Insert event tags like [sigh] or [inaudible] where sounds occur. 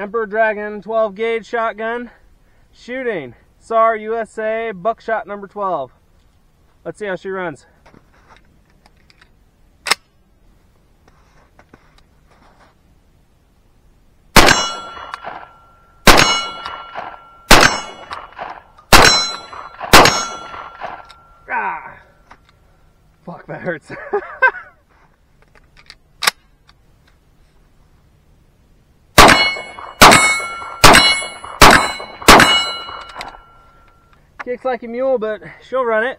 Emperor Dragon 12 gauge shotgun. Shooting. SAR USA buckshot number 12. Let's see how she runs. Ah! Fuck, that hurts. [laughs] Kicks like a mule, but she'll run it.